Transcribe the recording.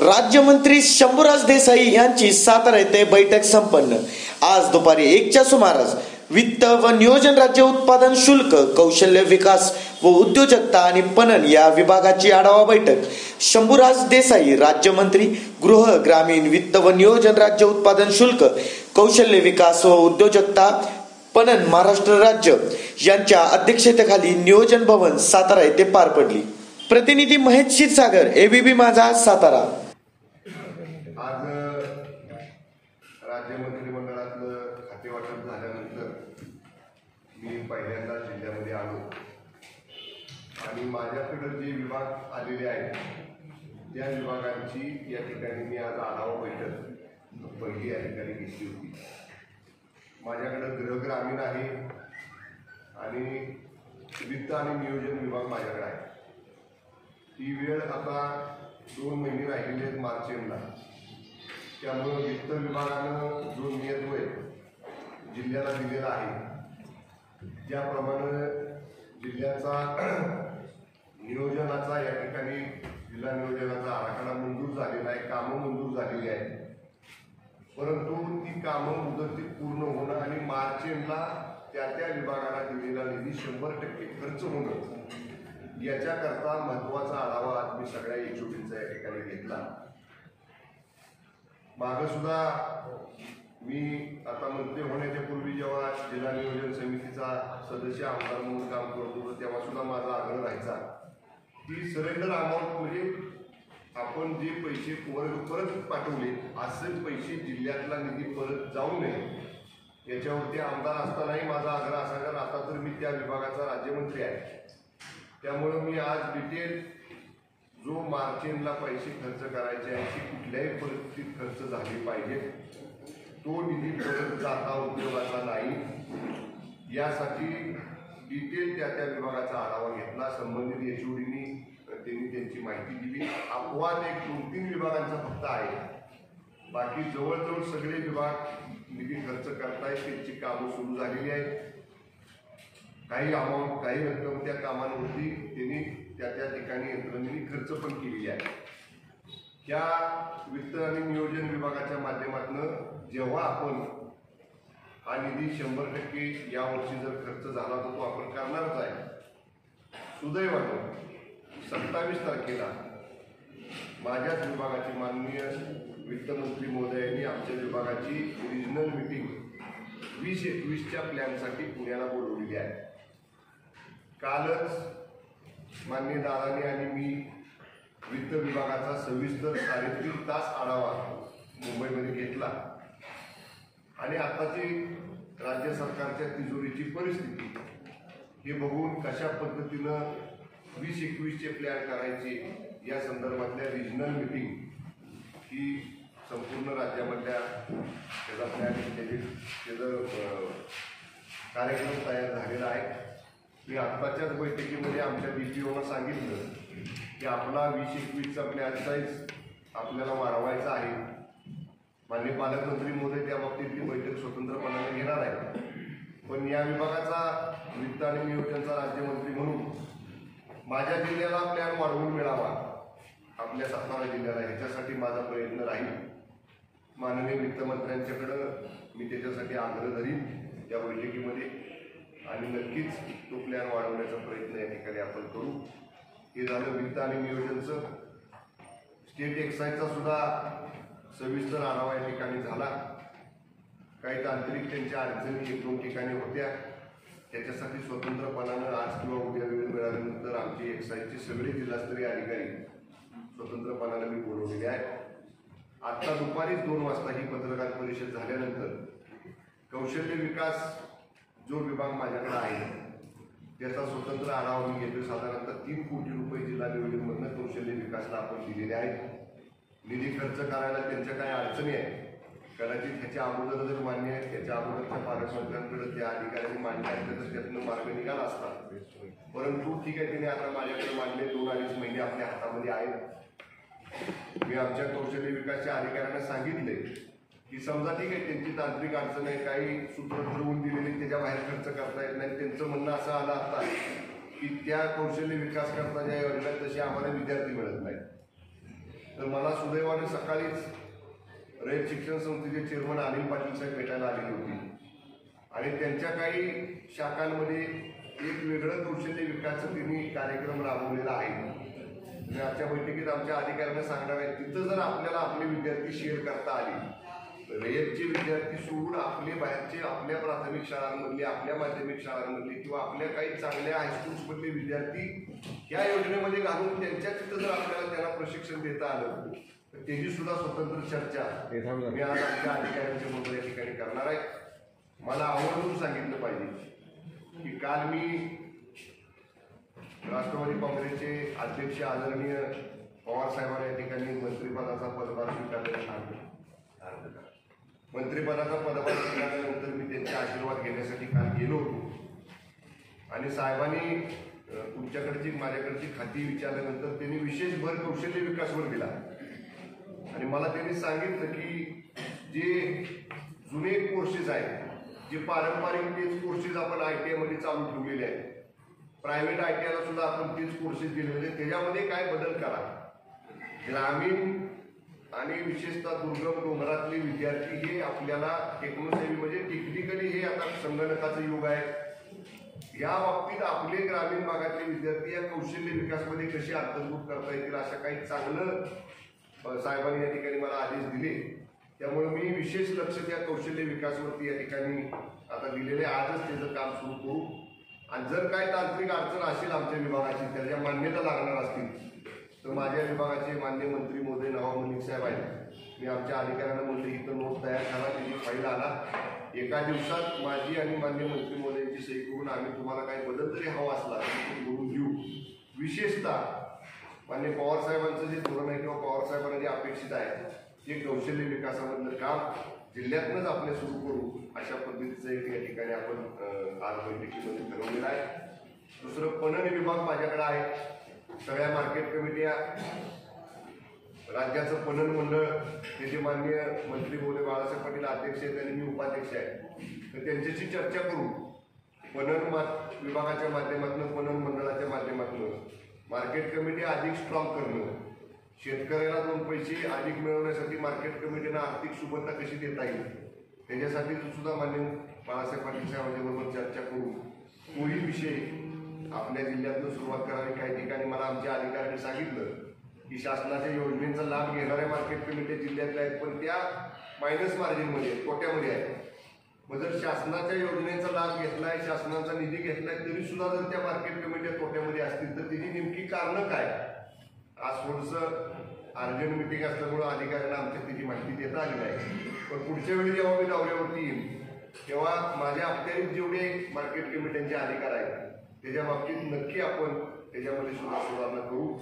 राज्यमंत्री शंभूराज देसाई यांची सातारा येथे बैठक संपन्न. आज दुपारी एकच्या सुमारास वित्त व नियोजन राज्य उत्पादन शुल्क कौशल्य विकास व उद्योजकता आणि पणन या विभागाची आढावा बैठक. शंभूराज देसाई राज्यमंत्री गृह ग्रामीण वित्त व नियोजन राज्य उत्पादन शुल्क कौशल्य विकास व उद्योजकता पणन महाराष्ट्र राज्य यांच्या अध्यक्षतेखाली नियोजन भवन सातारा येथे पार पडली. प्रतिनिधी महेश क्षीरसागर एबीबी माझा सातारा. आज राज्य मंत्रिमंडळातलं खातेवाटप झाल्यानंतर मी पहिल्यांदा जिल्ह्यामध्ये आलो. आणि माझ्याकडं जे विभाग आलेले आहेत त्या विभागांची या ठिकाणी मी आज आढावा बैठक पहिली या ठिकाणी घेतली होती. माझ्याकडं गृहग्रामीण आहे आणि वित्त आणि नियोजन विभाग माझ्याकडे आहे. ती वेळ आता दोन महिने राहिलेले आहेत मार्च एंडला. त्यामुळं वित्त विभागानं जो नियतोय जिल्ह्याला दिलेला आहे त्याप्रमाणे जिल्ह्याचा नियोजनाचा या ठिकाणी जिल्हा नियोजनाचा आराखडा मंजूर झालेला आहे कामं मंजूर झालेली आहेत. परंतु ती कामं मुदतीत पूर्ण होणं आणि मार्च एंडला त्या त्या विभागाला दिलेला निधी शंभर टक्के खर्च होणं याच्याकरता महत्त्वाचा आढावा आज मी सगळ्या एचओटीचा या ठिकाणी घेतला. मागं सुद्धा मी आता मंत्री होण्याच्या पूर्वी जेव्हा जिल्हा नियोजन समितीचा सदस्य आमदार म्हणून काम करत होतो तेव्हा सुद्धा माझा आग्रह राहायचा. की सरेंडर अमाऊंट म्हणजे आपण जे पैसे परत परत पाठवले असेच पैसे जिल्ह्यातला निधी परत जाऊ नये याच्यावरती आमदार असतानाही माझा आग्रह असा कारण आता तर मी त्या विभागाचा राज्यमंत्री आहे. त्यामुळं मी आज डिटेल जो मार्जिनला पैसे खर्च करायचे आहे ते कुठल्याही परिस्थितीत खर्च झाले पाहिजे तो निधी परत जाता उपयोगाचा नाही. यासाठी डिटेल त्या त्या विभागाचा आढावा घेतला. संबंधित एचओडीनी त्यांनी त्यांची माहिती दिली. अपवाद एक दोन तीन विभागांचा फक्त आहे. बाकी जवळजवळ सगळे विभाग निधी खर्च करतायत. त्यांची कामं सुरू झालेली आहेत. काही अमाऊंट काही रक्कम त्या कामांवरती त्यांनी त्या त्या ठिकाणी यंत्रणेने खर्च पण केलेली आहे. त्या वित्त आणि नियोजन विभागाच्या माध्यमातून जेव्हा आपण हा निधी शंभर टक्के यावर्षी जर खर्च झाला तर तो आपण करणारच आहे. सुदैवानं सत्तावीस तारखेला माझ्याच विभागाचे माननीय वित्तमंत्री महोदयांनी आमच्या विभागाची रिजनल मीटिंग वीस एकवीसच्या प्लॅनसाठी पुण्याला बोलवलेली आहे. कालच मान्य दादाने आणि मी वित्त विभागाचा सविस्तर साडेतीन तास आढावा मुंबईमध्ये घेतला. आणि आताची राज्य सरकारच्या तिजोरीची परिस्थिती हे बघून कशा पद्धतीनं वीस एकवीसचे प्लॅन करायचे या संदर्भातल्या रिजनल मिटिंग ही संपूर्ण राज्यामधल्या त्याचा प्लॅन त्याचे त्याचं कार्यक्रम तयार झालेला आहे. मी आत्ताच्याच बैठकीमध्ये आमच्या बी टी ओनं सांगितलं की आपला वीस एकवीसचा प्लॅन साईज आपल्याला वाढवायचा आहे. माननीय पालकमंत्री महोदय त्या बाबतीत ती बैठक स्वतंत्रपणाने घेणार आहे पण या विभागाचा वित्त आणि नियोजनचा राज्यमंत्री म्हणून माझ्या जिल्ह्याला प्लॅन वाढवून मिळावा आपल्या सातारा जिल्ह्याला ह्याच्यासाठी माझा प्रयत्न राहील. माननीय वित्तमंत्र्यांच्याकडं मी त्याच्यासाठी आग्रह धरीन. या बैठकीमध्ये आणि नक्कीच तो प्लॅन वाढवण्याचा प्रयत्न या ठिकाणी आपण करू. हे झालं वित्त आणि नियोजनचं. स्टेट एक्साईजचा सुद्धा सविस्तर आढावा या ठिकाणी झाला. काही तांत्रिक त्यांच्या अडचणी एक दोन ठिकाणी होत्या. त्याच्यासाठी स्वतंत्रपणानं आज किंवा उद्या वेळ मिळाल्यानंतर आमचे एक्साईजचे सगळे जिल्हास्तरीय अधिकारी स्वतंत्रपणानं मी बोलवलेले आहे आत्ता दुपारीच दोन वाजता ही पत्रकार परिषद झाल्यानंतर कौशल्य विकास जो विभाग माझ्याकडे आहे त्याचा स्वतंत्र आढावा मी घेतोय. साधारणतः तीन कोटी रुपये जिल्हा नियोजनमधनं कौशल्य विकासला आपण दिलेले आहेत. निधी खर्च करायला त्यांच्या काही अडचणी आहेत. कदाचित ह्याच्या अगोदर जर मान्य आहे त्याच्या अगोदरच्या पालकमंत्र्यांकडे त्या अधिकाऱ्यांनी मान्य आहे तर त्यातनं मार्ग निघाला असता. परंतु ठीक आहे त्याने आता माझ्याकडे मांडले दोन अडीच महिने आपल्या हातामध्ये आहेत. मी आमच्या कौशल्य विकासच्या अधिकाऱ्यांना सांगितले की समजा ठीक आहे त्यांची तांत्रिक अडचण आहे काही सूत्र ठरवून दिलेली त्याच्या बाहेर खर्च करता येत नाही. त्यांचं म्हणणं असं आलं आता की त्या कौशल्य विकास करता ज्या योजना तसे आम्हाला विद्यार्थी मिळत नाही तर मला सुदैवाने सकाळीच रयत शिक्षण संस्थेचे चेअरमन अनिल पाटील साहेब भेटायला आलेली होती. आणि त्यांच्या काही शाखांमध्ये एक वेगळं कौशल्य विकासाचा त्यांनी कार्यक्रम राबवलेला आहे. आजच्या बैठकीत आमच्या अधिकाऱ्यांना सांगणार आहे तिथं जर आपल्याला आपले विद्यार्थी शेअर करता आले रयतचे विद्यार्थी सोडून आपले बाहेरचे आपल्या प्राथमिक शाळांमधले आपल्या माध्यमिक शाळांमधले किंवा आपल्या काही चांगल्या हायस्कूल्समधले विद्यार्थी या योजनेमध्ये घालून त्यांच्या तिथं जर आपल्याला त्यांना प्रशिक्षण देता आलं तर त्याची सुद्धा स्वतंत्र चर्चा मी आज आमच्या अधिकाऱ्यांच्या बरोबर या ठिकाणी करणार आहे. मला आवर्जून सांगितलं पाहिजे की काल मी राष्ट्रवादी काँग्रेसचे अध्यक्ष आदरणीय पवार साहेबांना या ठिकाणी मंत्रिपदाचा पदभार स्वीकारलेला सांगितलं मंत्रिपदाचा पदभार स्वीकारल्यानंतर मी त्यांचे आशीर्वाद घेण्यासाठी काल गेलो होतो. आणि साहेबांनी तुमच्याकडची माझ्याकडची खाती विचारल्यानंतर त्यांनी विशेष भर कौशल्य विकासवर दिला. आणि मला त्यांनी सांगितलं की जे जुने कोर्सेस आहेत जे पारंपरिक तेच कोर्सेस आपण आय टी आयमध्ये चालू ठेवलेले आहेत प्रायव्हेट आय टी आयला सुद्धा आपण तेच कोर्सेस दिलेले त्याच्यामध्ये काय बदल करा? ग्रामीण आणि विशेषतः दुर्गम डोंगरातले विद्यार्थी हे आपल्याला टेक्नोसेवी म्हणजे टेक्निकली हे आता संगणकाचं युग आहे. या बाबतीत आपले ग्रामीण भागातले विद्यार्थी या कौशल्य विकासमध्ये कसे अंतर्भूत करता येतील अशा काही चांगलं साहेबांनी या ठिकाणी मला आदेश दिले. त्यामुळे मी विशेष लक्ष त्या कौशल्य विकासावरती या ठिकाणी आता दिलेले आजच त्याचं काम सुरू करू. आणि जर काय तांत्रिक अडचण असेल आमच्या विभागाची त्याच्या मान्यता लागणार असतील तर माझ्या विभागाचे मान्य मंत्री मोदय नवाब मलिक साहेब आहेत. मी आमच्या अधिकाऱ्यांना म्हणले इथं नोट तयार करा त्याची फाईल आला. एका दिवसात माझी आणि मान्य मंत्री मोदयांची सही करून आम्ही तुम्हाला काही बदल तरी हवा असला बोलून घेऊ. करून विशेषतः मान्य पवार साहेबांचं जे धोरण आहे किंवा पवार साहेबांना जे अपेक्षित आहे ते कौशल्य विकासामधलं काम जिल्ह्यातनंच आपले सुरू करू अशा पद्धतीचं एक या ठिकाणी आपण आज बैठकीमध्ये ठरवलेलं आहे. दुसरं पणन विभाग माझ्याकडे आहे. सगळ्या मार्केट कमिट्या राज्याचं पणन मंडळ त्याचे मान्य मंत्री बोले बाळासाहेब पाटील अध्यक्ष आहेत आणि मी उपाध्यक्ष आहे. तर त्यांच्याशी चर्चा करू. पणन मा विभागाच्या माध्यमातून पणन मंडळाच्या माध्यमातून. मार्केट कमिटी अधिक स्ट्रॉंग करणं. शेतकऱ्याला दोन पैसे अधिक मिळवण्यासाठी मार्केट कमिटीनं आर्थिक सुबत्ता कशी देता येईल? त्याच्यासाठी सुद्धा मान्य बाळासाहेब पाटील साहेबांच्या बरोबर चर्चा करू. तोही विषय आपल्या जिल्ह्यातून सुरुवात करावी. काही ठिकाणी मला आमच्या अधिकाऱ्यांनी सांगितलं की शासनाच्या योजनेचा लाभ घेणाऱ्या मार्केट कमिट्या जिल्ह्यातल्या आहेत पण त्या मायनस मार्जिनमध्ये आहेत तोट्यामध्ये आहेत. मग जर शासनाच्या योजनेचा लाभ घेतलाय शासनाचा निधी घेतलाय तरी सुद्धा जर त्या मार्केट कमिट्या तोट्यामध्ये असतील तर त्याची नेमकी कारणं काय? आज थोडंसं अर्जंट मिटिंग असल्यामुळं अधिकाऱ्यांना आमच्या त्याची माहिती देता आली नाही. पण पुढच्या वेळी जेव्हा मी दौऱ्यावरती येईन तेव्हा माझ्या अखत्यारीत जेवढे मार्केट कमिट्यांचे अधिकार आहेत त्याच्या बाबतीत नक्की आपण त्याच्यामध्ये सुद्धा सुधारणा करू.